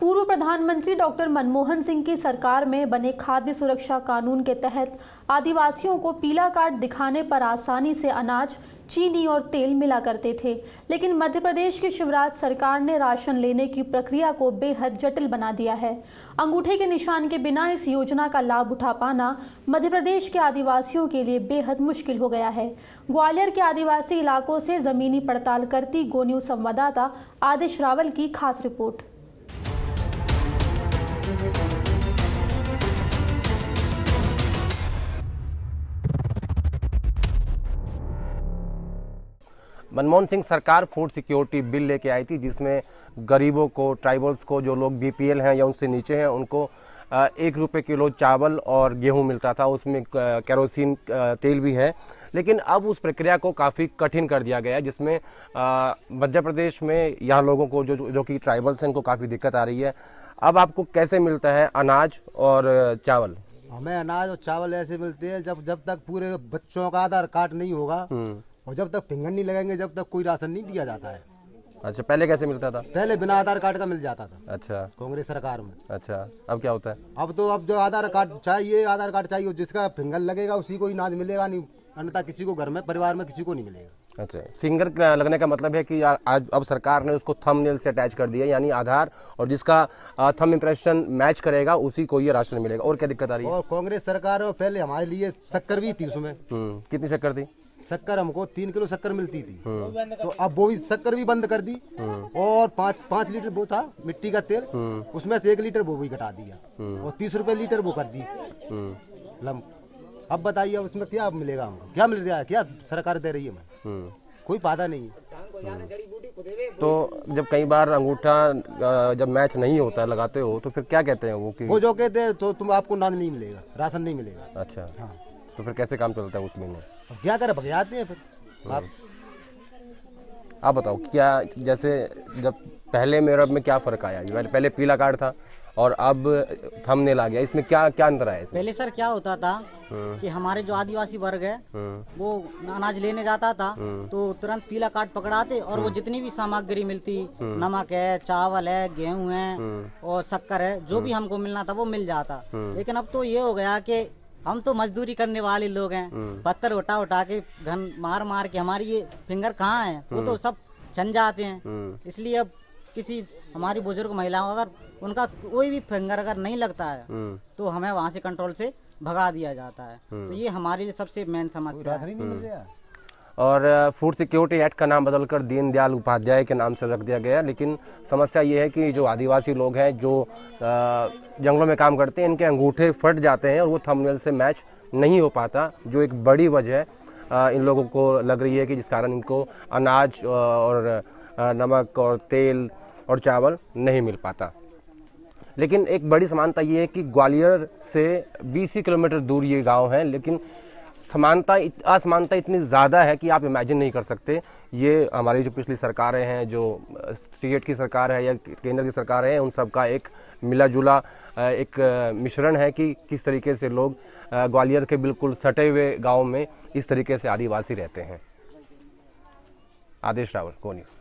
पूर्व प्रधानमंत्री डॉक्टर मनमोहन सिंह की सरकार में बने खाद्य सुरक्षा कानून के तहत आदिवासियों को पीला कार्ड दिखाने पर आसानी से अनाज, चीनी और तेल मिला करते थे। लेकिन मध्य प्रदेश की शिवराज सरकार ने राशन लेने की प्रक्रिया को बेहद जटिल बना दिया है। अंगूठे के निशान के बिना इस योजना का लाभ उठा पाना मध्य प्रदेश के आदिवासियों के लिए बेहद मुश्किल हो गया है। ग्वालियर के आदिवासी इलाकों से जमीनी पड़ताल करती गो न्यूज़ संवाददाता आदिश रावल की खास रिपोर्ट। मनमोहन सिंह, सरकार फ़ूड सिक्योरिटी बिल लेके आई थी, जिसमें गरीबों को, ट्राइबल्स को, जो लोग बीपीएल हैं या उनसे नीचे हैं, उनको एक रुपये किलो चावल और गेहूँ मिलता था उसमें केरोसिन तेल भी है। लेकिन अब उस प्रक्रिया को काफ़ी कठिन कर दिया गया है जिसमें मध्य प्रदेश में यहाँ लोगों को जो जो कि ट्राइबल्स हैं उनको काफ़ी दिक्कत आ रही है। अब आपको कैसे मिलता है अनाज और चावल? हमें अनाज और चावल ऐसे मिलते हैं जब जब तक पूरे बच्चों का आधार कार्ड नहीं होगा और जब तक फिंगर नहीं लगेंगे जब तक कोई राशन नहीं दिया जाता है। अच्छा पहले कैसे मिलता था? पहले बिना आधार कार्ड का मिल जाता था। अच्छा। कांग्रेस सरकार में। अच्छा अब क्या होता है? अब तो अब जो आधार कार्ड चाहिए आधार कार्ड चाहिए जिसका फिंगर लगेगा उसी को अनाज मिलेगा नहीं अन्यथा किसी को घर में परिवार में किसी को नहीं मिलेगा। अच्छा फिंगर लगने का मतलब है कि आज अब सरकार ने उसको थंबनेल से अटैच कर दिया यानी आधार और जिसका थंब इंप्रेशन मैच करेगा उसी को ये राशन मिलेगा। और क्या दिक्कत आ रही है? और कांग्रेस सरकार पहले हमारे लिए शक्कर भी थी उसमें। हम्म, कितनी शक्कर थी? शक्कर हमको तीन किलो शक्कर मिलती थी। तो अब वो भी शक्कर भी बंद कर दी और पाँच पाँच लीटर वो था मिट्टी का तेल। उसमें से एक लीटर वो भी घटा दिया। और तीस रुपए लीटर वो कर दी। लम। अब बताइए अब उसमें क्या मिलेगा हमको? क्या मिल रहा है? क्या सरकार दे रही है हमें? कोई फ़ायदा नहीं। है। तो जब कई बार अंगूठा जब मैच नहीं होता है लगाते हो तो फिर क्या कहते हैं वो कि वो जो कहते हैं तो तुम आपको अनाज नहीं मिलेगा राशन नहीं मिलेगा। अच्छा। हाँ। तो फिर कैसे काम चलता है उस महीने? क्या करें भग जाते हैं फिर। आप आप बताओ क्या जैसे जब पहले में और अब में क्या फ़र्क आया? पहले पहले पीला कार्ड था और अब थंबनेल आ गया। इसमें क्या क्या अंतर आया इसमें? पहले सर क्या होता था कि हमारे जो आदिवासी वर्ग है वो अनाज लेने जाता था तो तुरंत पीला कार्ड पकड़ाते और वो जितनी भी सामग्री मिलती नमक है चावल है गेहूँ है और शक्कर है जो भी हमको मिलना था वो मिल जाता। लेकिन अब तो ये हो गया कि हम तो मजदूरी करने वाले लोग हैं। पत्थर उठा उठा के घन मार मार के हमारी ये फिंगर कहाँ है? वो तो सब छन जाते हैं। इसलिए अब किसी हमारी बुज़ुर्ग महिलाओं अगर उनका कोई भी फिंगर अगर नहीं लगता है तो हमें वहाँ से कंट्रोल से भगा दिया जाता है। तो ये हमारे लिए सबसे मेन समस्या है। और फ़ूड सिक्योरिटी एक्ट का नाम बदलकर दीनदयाल उपाध्याय के नाम से रख दिया गया। लेकिन समस्या ये है कि जो आदिवासी लोग हैं, जो जंगलों में काम करते हैं, इनके अंगूठे फट जाते हैं और वो थंबनेल से मैच नहीं हो पाता, जो एक बड़ी वजह इन लोगों को लग रही है कि जिस कारण इनको अनाज और नमक और तेल और चावल नहीं मिल पाता। लेकिन एक बड़ी समानता ये है कि ग्वालियर से 20 ही किलोमीटर दूर ये गाँव है, लेकिन समानता इत- असमानता इतनी ज़्यादा है कि आप इमेजिन नहीं कर सकते। ये हमारी जो पिछली सरकारें हैं, जो स्टेट की सरकार है या केंद्र की सरकार है, उन सब का एक मिला जुला एक मिश्रण है कि किस तरीके से लोग ग्वालियर के बिल्कुल सटे हुए गाँव में इस तरीके से आदिवासी रहते हैं। आदेश रावल, को न्यूज़।